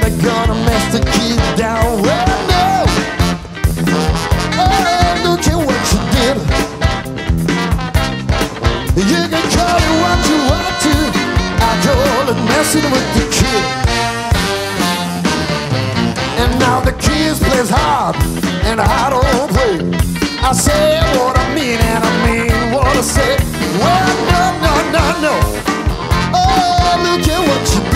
they gonna mess the kid down. Well, no. Oh, look at what you did. You can call what you want to. I call messing with the kid. And now the plays hard, and I don't play. I say what I mean, and I mean what I say. Well, no, no, no, no. Oh, look at what you.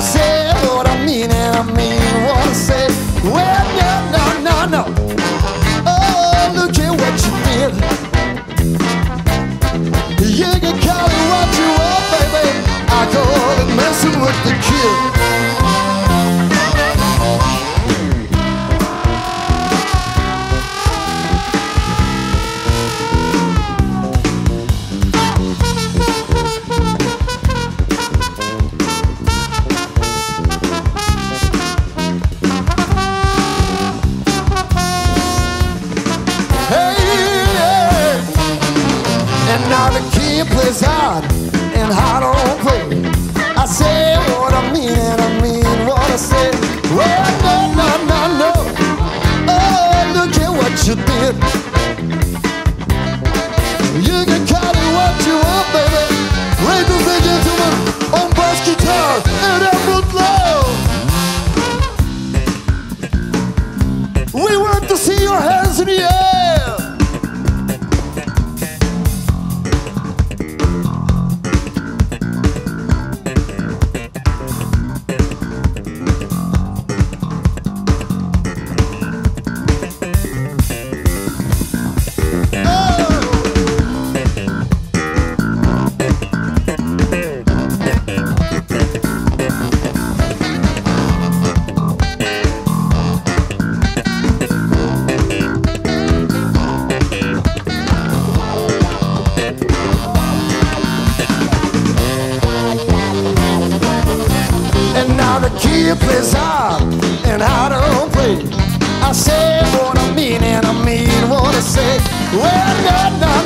você You plays hard and I don't play. I say what I mean and I mean what I say. Oh, no, no, no, no. Oh, look at what you did. You can call it what you want, baby. she plays hard and I don't play. I say what I mean and I mean what I say. Well, no, no.